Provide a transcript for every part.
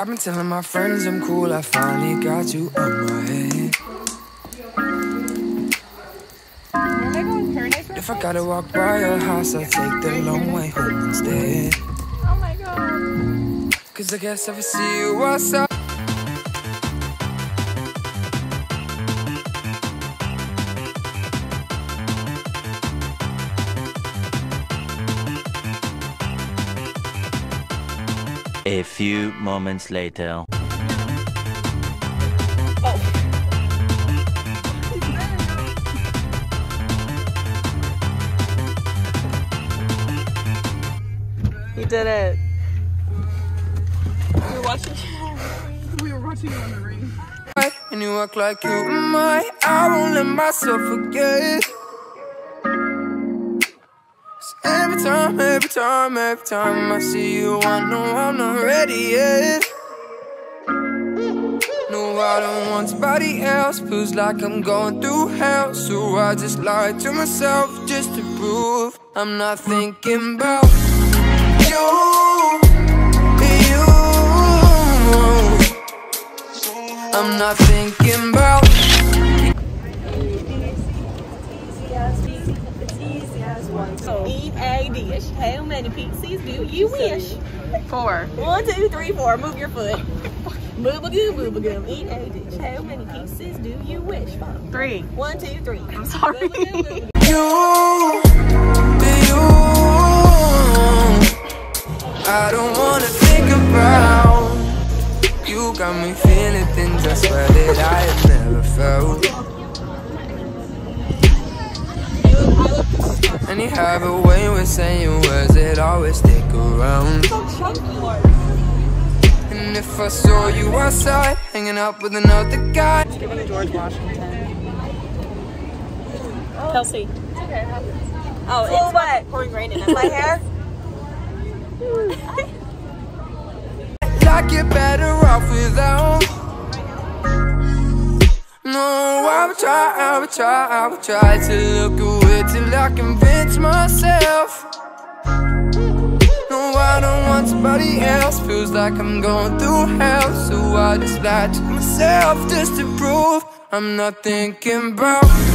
I've been telling my friends I'm cool, I finally got you on my head. If I gotta walk by your house, I'll take the long way home instead. Oh my god. Cause I guess if I see you outside. A few moments later. You did it. We were watching. we were watching you on the ring. And you act like you might. I won't let myself forget. Every time, every time, every time I see you, I know I'm not ready yet. No, I don't want somebody else. Feels like I'm going through hell. So I just lie to myself just to prove I'm not thinking about you. You. I'm not thinking about Eat a dish. How many pieces do you wish? Four. One, two, three, four. Move your foot. Move a goo, move a goo. Eat a dish. How many pieces do you wish? for? Three. One, two, three. I'm sorry. Move a goo, move a goo. you. You. I don't wanna think about. You got me feeling things I swear that I have never felt. And you have a way with saying words that always stick around. And if I saw you outside, hanging out with another guy. George Washington. Kelsey. Oh, it's what? pouring rain in my hair. like you're better off without. No, I would try, I would try, I would try to look away till I convince myself. No, I don't want somebody else. Feels like I'm going through hell, so I just lie to myself just to prove I'm not thinking about.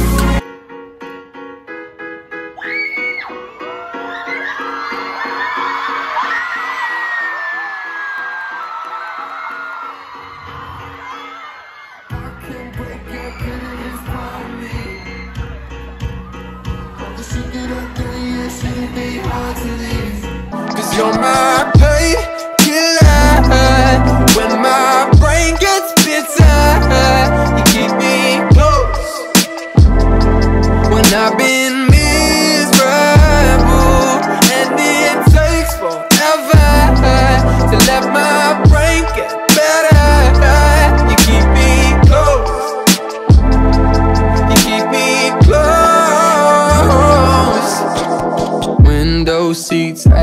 You're my painkiller When my brain gets bitter You keep me close. When I've been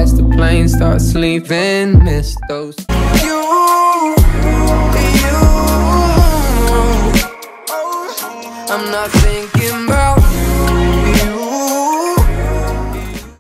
as the plane starts sleeping. Miss those. You, you. Oh, I'm not thinking.